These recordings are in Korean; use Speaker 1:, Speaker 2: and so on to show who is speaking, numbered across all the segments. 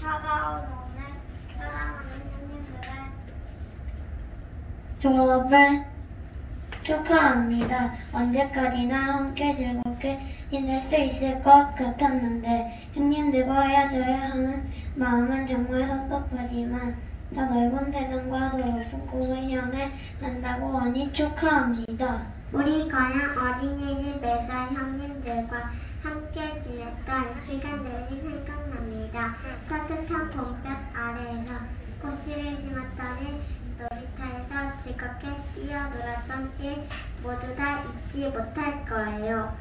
Speaker 1: 다가온 오늘 사랑하는 형님들의
Speaker 2: 졸업을 축하합니다. 언제까지나 함께 즐겁게 지낼 수 있을 것 같았는데 형님들과 헤어져야 하는 마음은 정말 섭섭하지만 더 넓은 세상과 더 높은 꿈을 향해 간다고 하니 축하합니다.
Speaker 1: 우리 가는 어린이집에서 형님들과 함께 지냈던 시간들이 생각 따뜻한 봄볕 아래에서 꽃씨를 심었더니 놀이터에서 즐겁게 뛰어놀았던 일 모두 다 잊지 못할 거예요.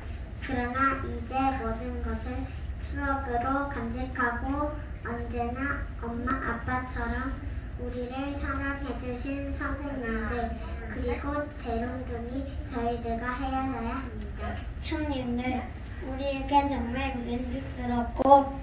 Speaker 1: 그러나 이제 모든 것을 추억으로 간직하고 언제나 엄마 아빠처럼 우리를 사랑해주신 선생님들 그리고 재롱둥이 저희들과 헤어져야 합니다.
Speaker 2: 형님들, 우리에겐 정말 믿음직스럽고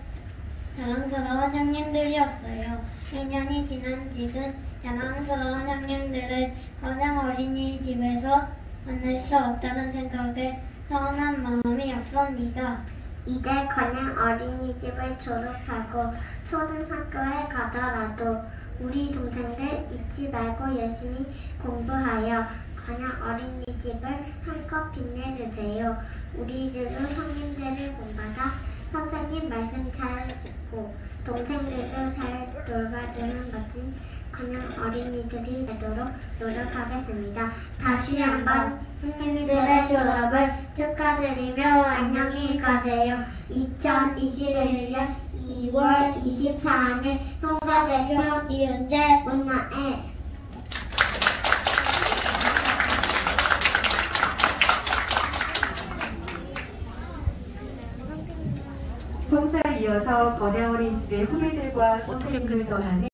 Speaker 2: 자랑스러운 형님들이었어요. 1년이 지난 지금 자랑스러운 형님들을 가장 어린이집에서 만날 수 없다는 생각에 서운한 마음이 앞섭니다.
Speaker 1: 이제 건양 어린이집을 졸업하고 초등학교에 가더라도 우리 동생들 잊지 말고 열심히 공부하여 건양 어린이집을 한껏 빛내주세요. 본받아 선생님 말씀 잘 듣고 동생들도 잘 돌봐주는 멋진 건양 어린이들이 되도록 노력하겠습니다. 다시 한번 형님들의 졸업을 축하드리며 안녕히 가세요. 2021년 2월 24일 송가대표 이은재 문나애
Speaker 3: 성사에 이어서 건양 어린이집의 후배들과 선생님을 떠나는